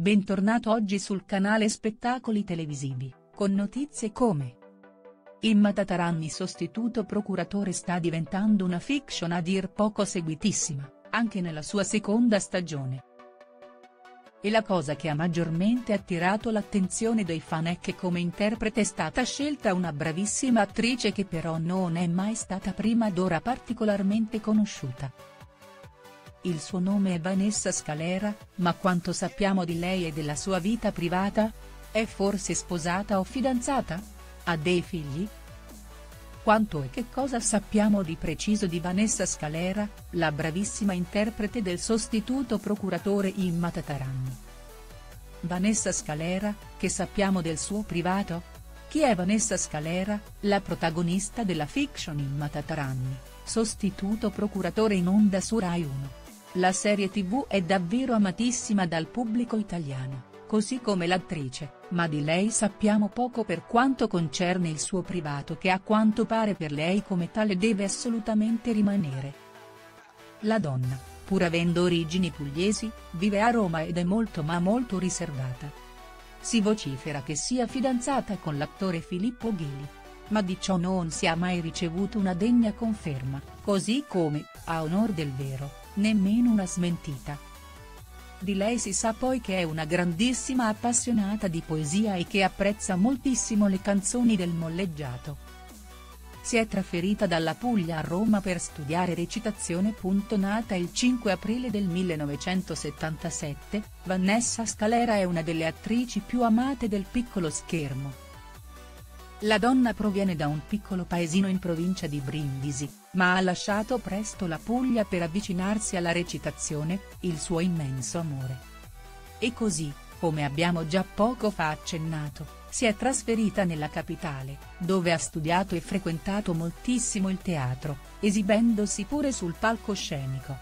Bentornato oggi sul canale Spettacoli Televisivi, con notizie come Imma Tataranni sostituto procuratore sta diventando una fiction a dir poco seguitissima, anche nella sua seconda stagione. E la cosa che ha maggiormente attirato l'attenzione dei fan è che come interprete è stata scelta una bravissima attrice che però non è mai stata prima d'ora particolarmente conosciuta. Il suo nome è Vanessa Scalera, ma quanto sappiamo di lei e della sua vita privata? È forse sposata o fidanzata? Ha dei figli? Quanto e che cosa sappiamo di preciso di Vanessa Scalera, la bravissima interprete del sostituto procuratore Imma Tataranni? Vanessa Scalera, che sappiamo del suo privato? Chi è Vanessa Scalera, la protagonista della fiction Imma Tataranni, sostituto procuratore in onda su Rai 1? La serie tv è davvero amatissima dal pubblico italiano, così come l'attrice, ma di lei sappiamo poco per quanto concerne il suo privato che a quanto pare per lei come tale deve assolutamente rimanere. La donna, pur avendo origini pugliesi, vive a Roma ed è molto ma molto riservata. Si vocifera che sia fidanzata con l'attore Filippo Ghili. Ma di ciò non si ha mai ricevuto una degna conferma, così come, a onor del vero, nemmeno una smentita. Di lei si sa poi che è una grandissima appassionata di poesia e che apprezza moltissimo le canzoni del molleggiato. Si è trasferita dalla Puglia a Roma per studiare recitazione. Nata il 5 aprile del 1977, Vanessa Scalera è una delle attrici più amate del piccolo schermo. La donna proviene da un piccolo paesino in provincia di Brindisi, ma ha lasciato presto la Puglia per avvicinarsi alla recitazione, il suo immenso amore. E così, come abbiamo già poco fa accennato, si è trasferita nella capitale, dove ha studiato e frequentato moltissimo il teatro, esibendosi pure sul palcoscenico.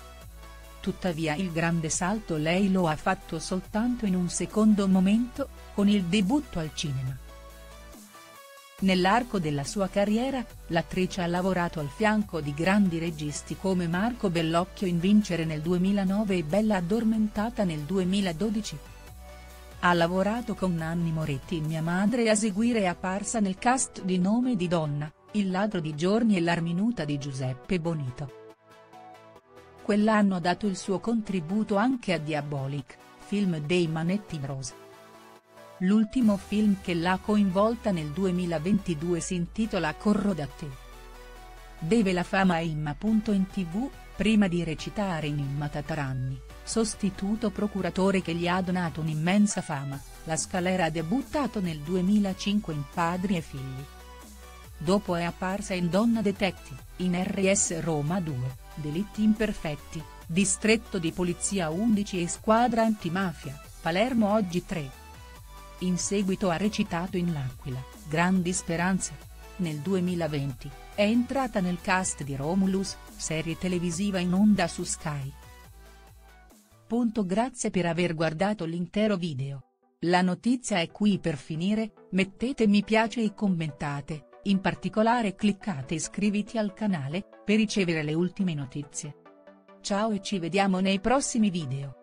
Tuttavia il grande salto lei lo ha fatto soltanto in un secondo momento, con il debutto al cinema. Nell'arco della sua carriera, l'attrice ha lavorato al fianco di grandi registi come Marco Bellocchio in Vincere nel 2009 e Bella Addormentata nel 2012. Ha lavorato con Nanni Moretti in Mia madre e a seguire è apparsa nel cast di Nome di donna, Il ladro di giorni e L'Arminuta di Giuseppe Bonito. Quell'anno ha dato il suo contributo anche a Diabolic, film dei Manetti Bros. L'ultimo film che l'ha coinvolta nel 2022 si intitola Corro da te. Deve la fama a Imma. Prima di recitare in Imma Tataranni, sostituto procuratore che gli ha donato un'immensa fama, la Scalera ha debuttato nel 2005 in Padri e Figli. Dopo è apparsa in Donna Detective, in RS Roma 2, Delitti Imperfetti, Distretto di Polizia 11 e Squadra Antimafia, Palermo Oggi 3. In seguito ha recitato in L'Aquila, Grandi Speranze. Nel 2020, è entrata nel cast di Romulus, serie televisiva in onda su Sky. Punto grazie per aver guardato l'intero video. La notizia è qui per finire, mettete mi piace e commentate, in particolare cliccate iscriviti al canale, per ricevere le ultime notizie. Ciao e ci vediamo nei prossimi video.